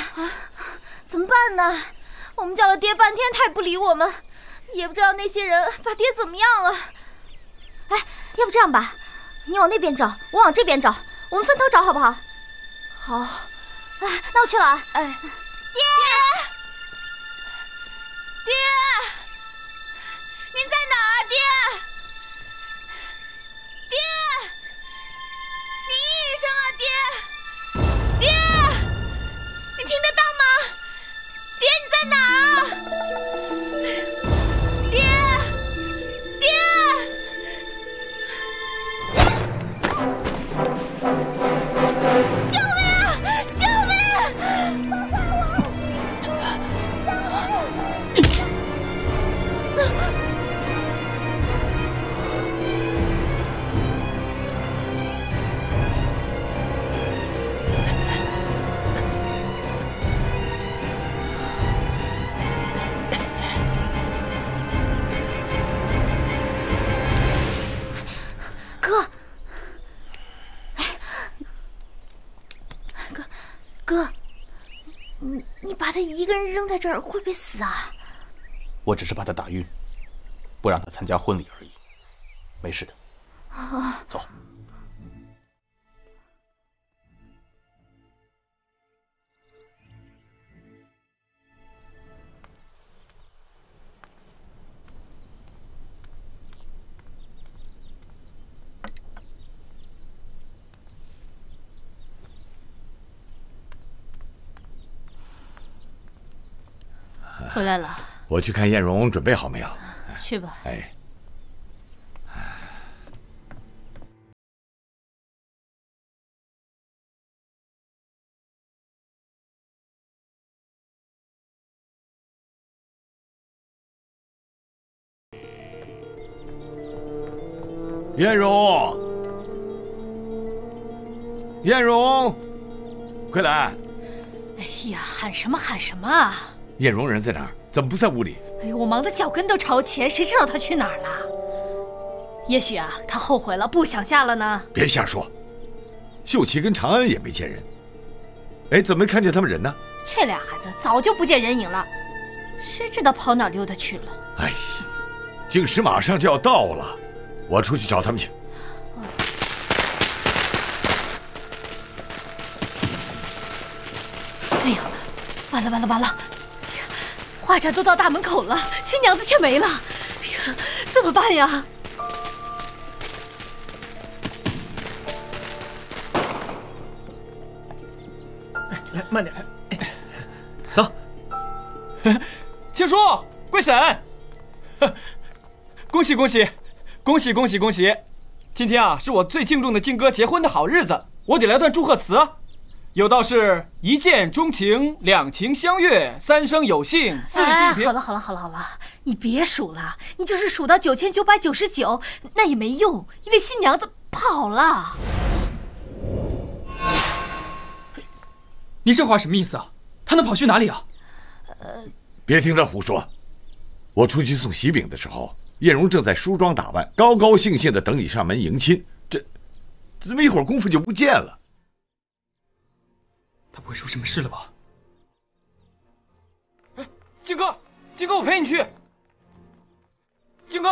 啊怎么办呢？我们叫了爹半天，他也不理我们，也不知道那些人把爹怎么样了。哎，要不这样吧，你往那边找，我往这边找，我们分头找好不好？好。哎，那我去了啊。哎，这儿会不会死啊？我只是把他打晕，不让他参加婚礼而已，没事的。啊，走。回来了，我去看艳荣准备好没有？去吧。哎，艳荣，艳荣，快来！哎呀，喊什么喊什么啊！艳荣人在哪儿？怎么不在屋里？哎呦，我忙得脚跟都朝前，谁知道她去哪儿了？也许啊，她后悔了，不想嫁了呢。别瞎说，秀琪跟长安也没见人。哎，怎么没看见他们人呢？这俩孩子早就不见人影了，谁知道跑哪溜达去了？哎呀，京师马上就要到了，我出去找他们去。哎呀，完了完了完了！画家都到大门口了，新娘子却没了，怎么办呀？来，慢点，走。青叔，贵婶，恭 喜恭喜，恭喜恭喜恭喜！今天啊，是我最敬重的靖哥结婚的好日子，我得来段祝贺词。有道是一见钟情，两情相悦，三生有幸，四季平。好了好了好了好了，你别数了，你就是数到九千九百九十九，那也没用，因为新娘子跑了。你这话什么意思啊？她能跑去哪里啊？呃，别听他胡说。我出去送喜饼的时候，艳荣正在梳妆打扮，高高兴兴的等你上门迎亲。这，怎么一会儿功夫就不见了？他不会出什么事了吧？哎，金哥，金哥，我陪你去。金哥，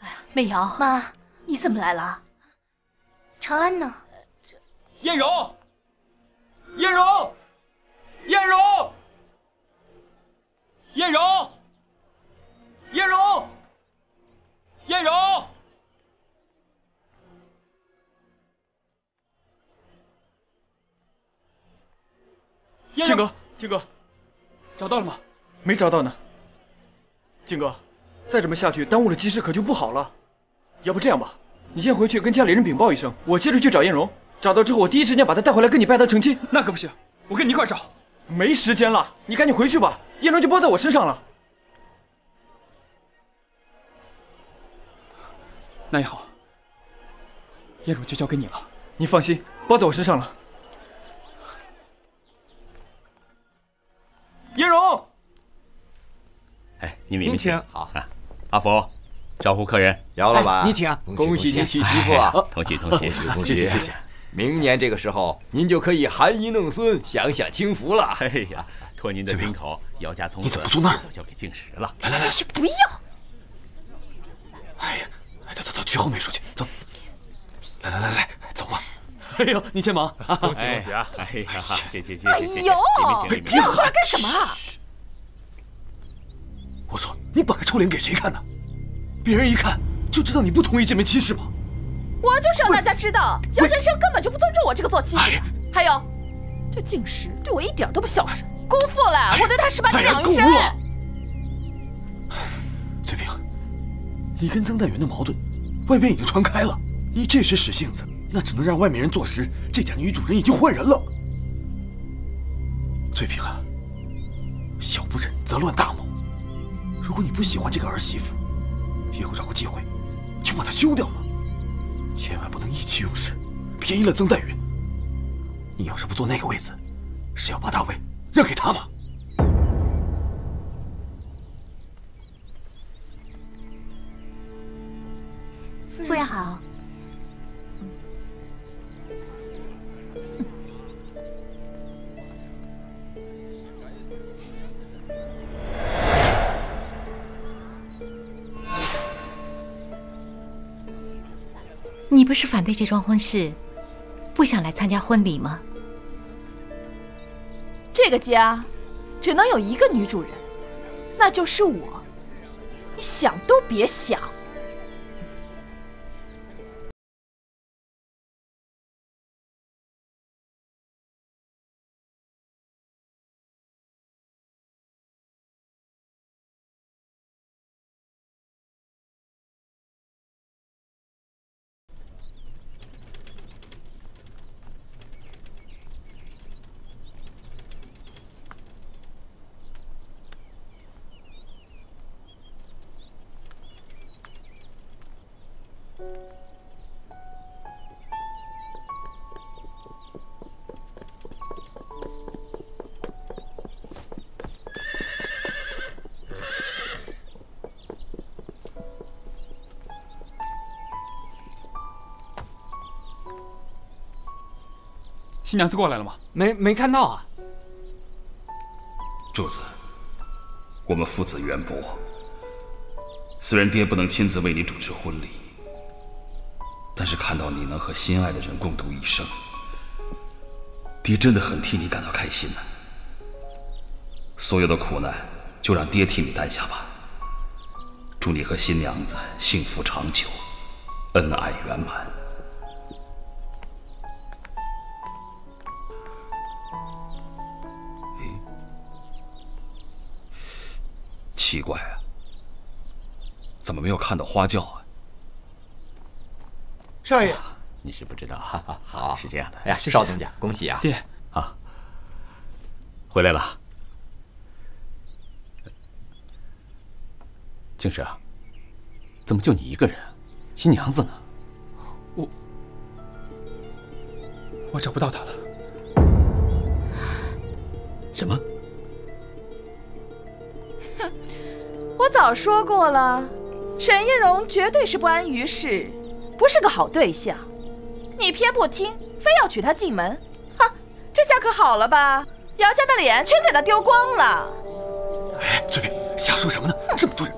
哎呀，媚瑶，妈，你怎么来了？长安呢？艳荣，艳荣，艳荣，艳荣，艳荣，艳荣。靖哥，靖哥，找到了吗？没找到呢。靖哥，再这么下去，耽误了吉时可就不好了。要不这样吧，你先回去跟家里人禀报一声，我接着去找燕荣。找到之后，我第一时间把她带回来跟你拜堂成亲。那可不行，我跟你一块找。没时间了，你赶紧回去吧。燕荣就包在我身上了。那也好，燕荣就交给你了。你放心，包在我身上了。叶荣，哎，你们请好。阿福，招呼客人。姚老板，你请。恭喜你娶媳妇啊！恭喜恭喜，恭喜，谢谢。明年这个时候，您就可以含饴弄孙，享享清福了。哎呀，托您的金口，姚家从此坐那儿？交给静石了。来来来，不要！哎呀，走走走，去后面说去。走，来来来来。哎呦，你先忙，恭喜恭喜啊！哎呀，谢谢谢谢。哎呦，别喊干什么？我说，你摆个臭脸给谁看呢？别人一看就知道你不同意这门亲事吗？我就是让大家知道，姚振生根本就不尊重我这个做妻子的。还有，这静石对我一点都不孝顺，辜负了我对他十八年养育之恩。翠萍，你跟曾代元的矛盾，外边已经传开了。你这时使性子。那只能让外面人坐实这家女主人已经换人了。翠萍啊，小不忍则乱大谋。如果你不喜欢这个儿媳妇，以后找个机会就把她休掉嘛。千万不能意气用事，便宜了曾黛云。你要是不坐那个位子，是要把大位让给他吗？你不是反对这桩婚事，不想来参加婚礼吗？这个家只能有一个女主人，那就是我。你想都别想。新娘子过来了吗？没没看到啊。柱子，我们父子缘薄，虽然爹不能亲自为你主持婚礼，但是看到你能和心爱的人共度一生，爹真的很替你感到开心呢。所有的苦难就让爹替你担下吧。祝你和新娘子幸福长久，恩爱圆满。奇怪啊，怎么没有看到花轿啊？少爷，你是不知道，哈哈好，是这样的。哎呀，少东家，恭喜啊！爹，啊，回来了。静石啊，怎么就你一个人？新娘子呢？我我找不到她了。什么？我早说过了，沈艳荣绝对是不安于世，不是个好对象。你偏不听，非要娶她进门，哼，这下可好了吧？姚家的脸全给她丢光了。哎，翠萍，瞎说什么呢？这么多人。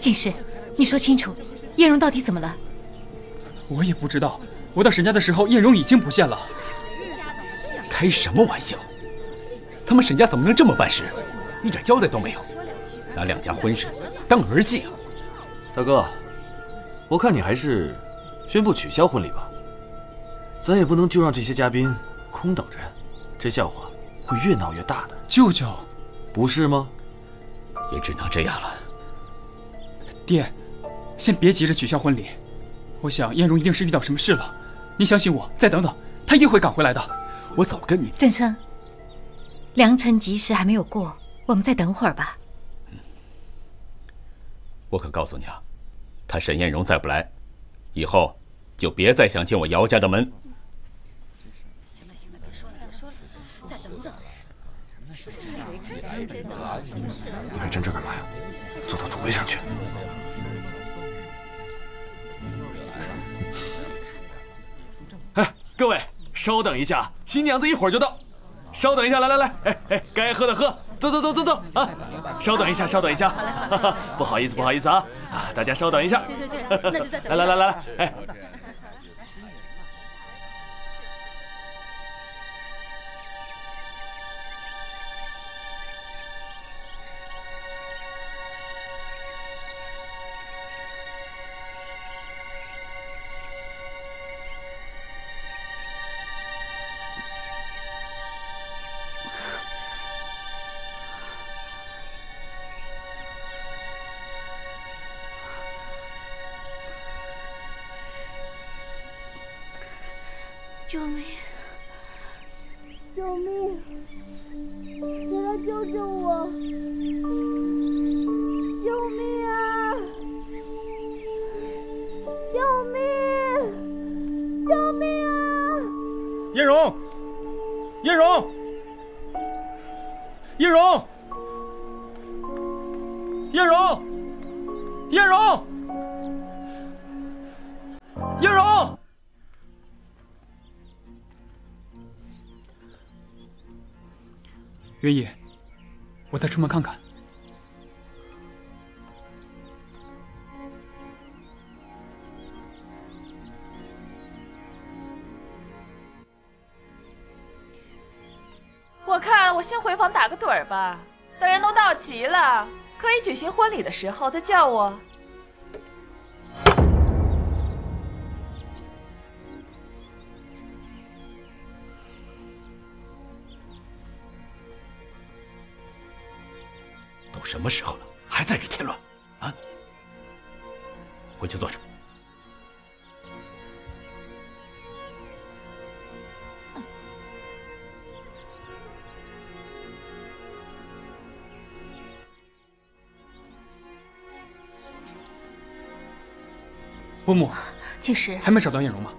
进士，你说清楚，艳荣到底怎么了？我也不知道。我到沈家的时候，艳荣已经不见了。开什么玩笑？他们沈家怎么能这么办事？一点交代都没有。拿两家婚事当儿戏啊！大哥，我看你还是宣布取消婚礼吧。咱也不能就让这些嘉宾空等着，这笑话会越闹越大的。舅舅，不是吗？也只能这样了。爹，先别急着取消婚礼。我想燕荣一定是遇到什么事了。你相信我，再等等，她一定会赶回来的。我早跟你……振生，良辰吉时还没有过，我们再等会儿吧。我可告诉你啊，他沈艳荣再不来，以后就别再想进我姚家的门。行了行了，别说了别说了，再等等。你还站这干嘛呀？坐到主位上去。哎各位稍等一下，新娘子一会儿就到。稍等一下，来来来，哎哎，该喝的喝，走走走走走啊！稍等一下，稍等一下，不好意思不好意思啊啊！大家稍等一下，来来来来来，哎。救命！救命！谁来救救我！救命！啊！救命！救命！啊！叶蓉，叶蓉，叶蓉，叶蓉，叶蓉，叶荣。原野，我再出门看看。我看我先回房打个盹儿吧，等人都到齐了，可以举行婚礼的时候再叫我。什么时候了，还在这添乱啊？回去坐着。伯母，静时还没找到叶荣吗？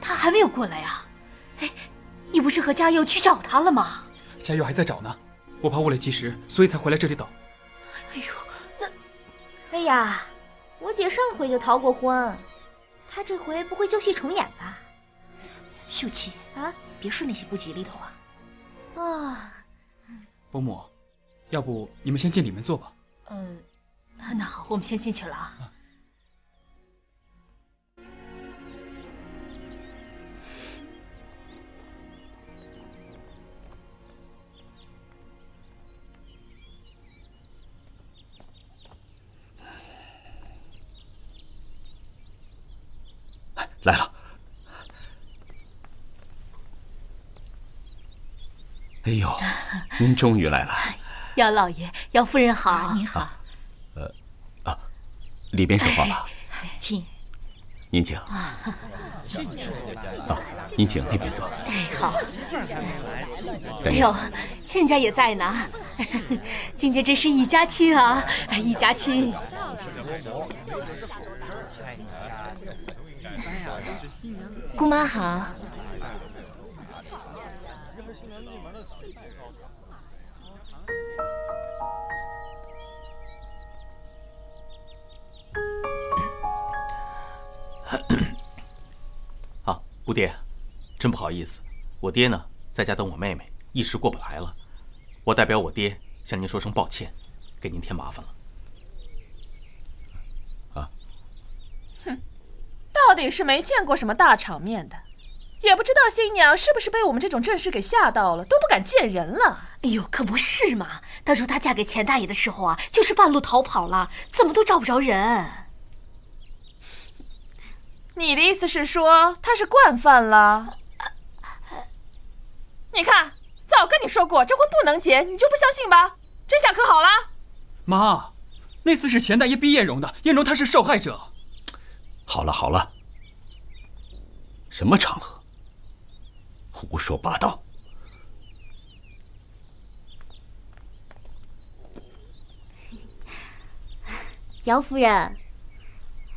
他还没有过来啊！哎，你不是和嘉佑去找他了吗？嘉佑还在找呢，我怕误了吉时，所以才回来这里等。哎呦，那……哎呀，我姐上回就逃过婚，她这回不会旧戏重演吧？秀气啊，别说那些不吉利的话。啊，伯母，要不你们先进里面坐吧。嗯，那好，我们先进去了啊。来了。哎呦，您终于来了。姚老爷、姚夫人好，您好。呃，啊，里边说话吧。请。您请。请。啊，您请那边坐。哎，好。哎呦，亲家也在呢。今天真是一家亲啊，一家亲。姑妈好。啊，姑爹，真不好意思，我爹呢在家等我妹妹，一时过不来了。我代表我爹向您说声抱歉，给您添麻烦了。到底是没见过什么大场面的，也不知道新娘是不是被我们这种阵势给吓到了，都不敢见人了。哎呦，可不是嘛！当初她嫁给钱大爷的时候啊，就是半路逃跑了，怎么都找不着人。你的意思是说她是惯犯了？你看，早跟你说过这婚不能结，你就不相信吧？这下可好了。妈，那次是钱大爷逼叶荣的，叶荣她是受害者。好了好了，什么场合？胡说八道！姚夫人，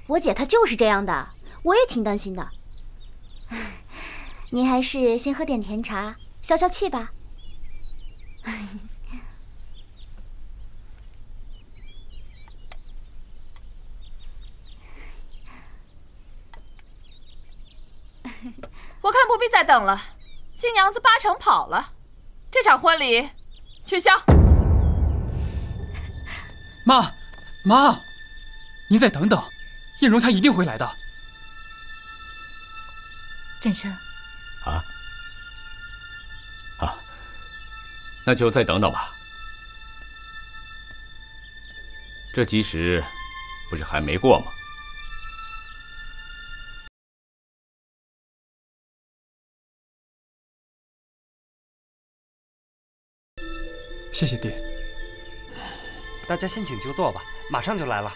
我姐她就是这样的，我也挺担心的。您还是先喝点甜茶，消消气吧。必再等了，新娘子八成跑了，这场婚礼取消。妈，妈，您再等等，艳荣她一定会来的。振生，啊啊，那就再等等吧。这吉时不是还没过吗？谢谢爹。大家先请就坐吧，马上就来了。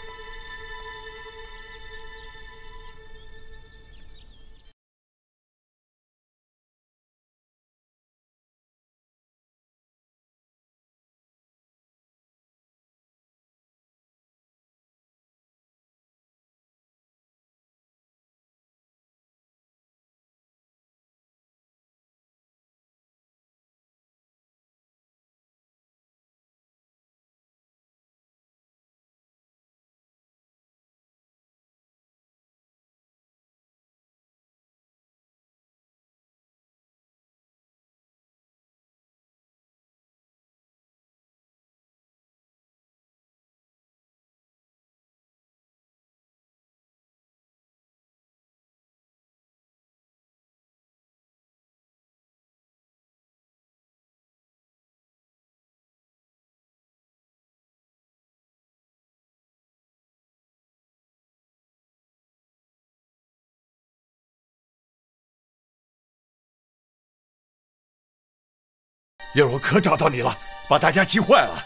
叶荣可找到你了，把大家急坏了。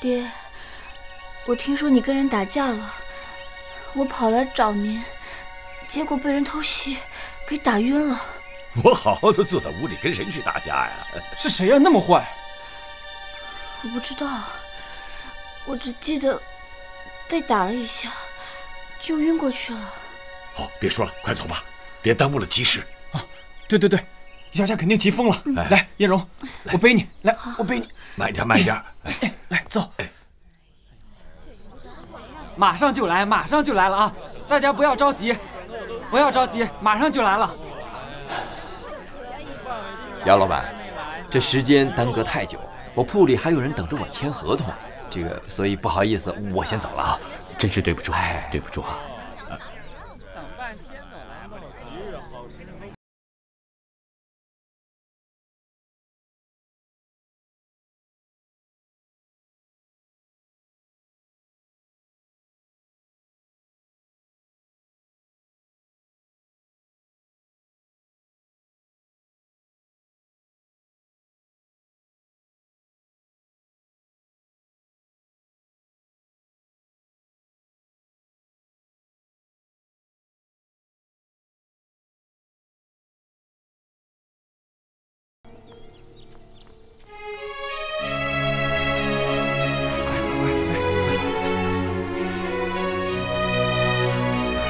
爹，我听说你跟人打架了，我跑来找您，结果被人偷袭，给打晕了。我好好的坐在屋里，跟谁去打架呀？是谁呀？那么坏？我不知道，我只记得被打了一下，就晕过去了。好，别说了，快走吧，别耽误了吉时。啊，对对对。丫丫肯定急疯了，来，艳荣，我背你，来，我背你，慢点，慢点，哎，来，走，马上就来，马上就来了啊！大家不要着急，不要着急，马上就来了。姚老板，这时间耽搁太久，我铺里还有人等着我签合同，这个，所以不好意思，我先走了啊，真是对不住，对不住啊。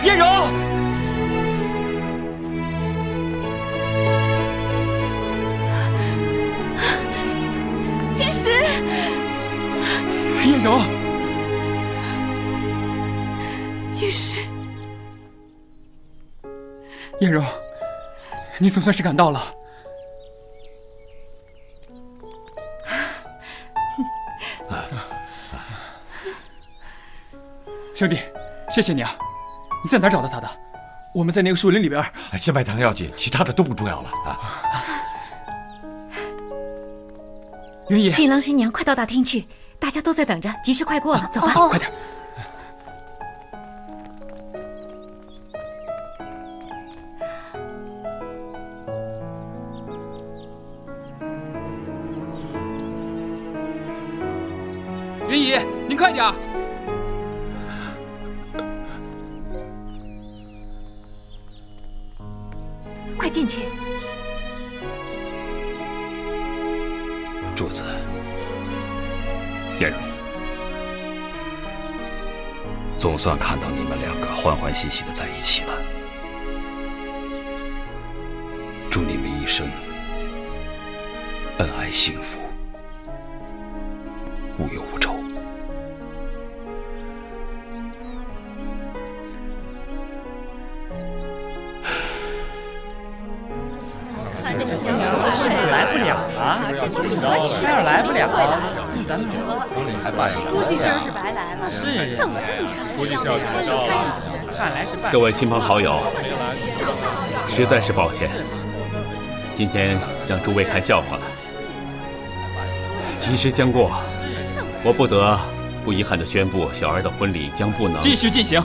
艳荣，金石，艳荣，金石，燕柔，你总算是赶到了。兄弟，谢谢你啊！你在哪找到他的？我们在那个树林里边。先卖糖要紧，其他的都不重要了啊！云姨，新郎新娘快到大厅去，大家都在等着，吉时快过了，走吧，走，快点。云姨，您快点。算看到你们两个欢欢喜喜的在一起了。祝你们一生恩爱幸福，无忧无愁。新娘子是。不是。来不了了？要是。来不了，咱们还办估计今儿是。白来了。是，这么正常。估计是。要。看来是。办。各位亲朋好友，实在是。抱歉，今天让诸位看笑话了。吉时将过，我不得不遗憾地宣布，小儿的婚礼将不能继续进行。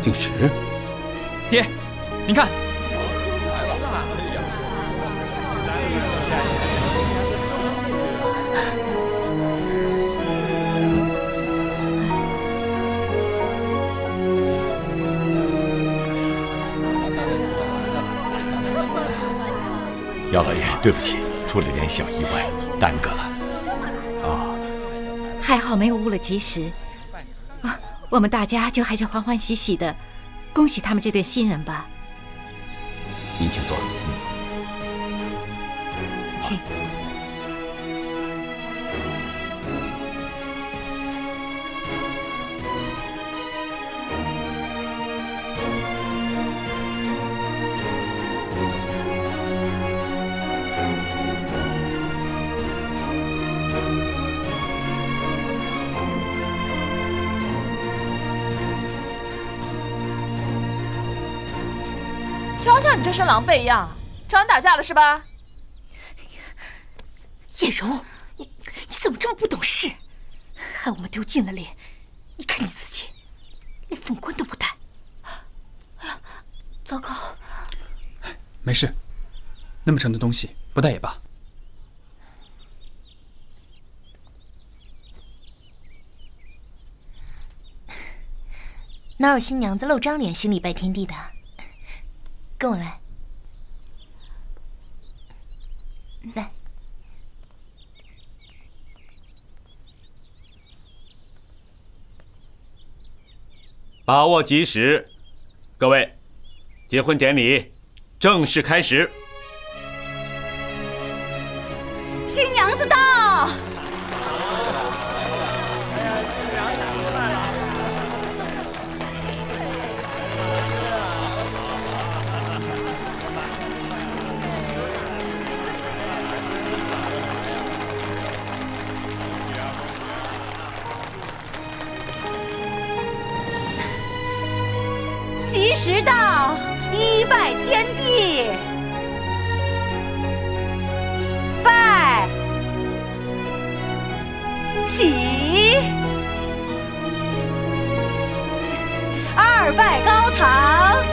进食，爹，您看。姚老爷，对不起，出了点小意外，耽搁了。啊，还好没有误了吉时。啊，我们大家就还是欢欢喜喜的，恭喜他们这对新人吧。您请坐。请。这身狼狈样，找人打架了是吧？叶蓉，你你怎么这么不懂事，害我们丢尽了脸？你看你自己，连凤冠都不戴。哎呀，糟糕！没事，那么沉的东西不带也罢。哪有新娘子露张脸行礼拜天地的？跟我来，来，把握及时，各位，结婚典礼正式开始。新娘子到。直到，一拜天地，拜，起，二拜高堂，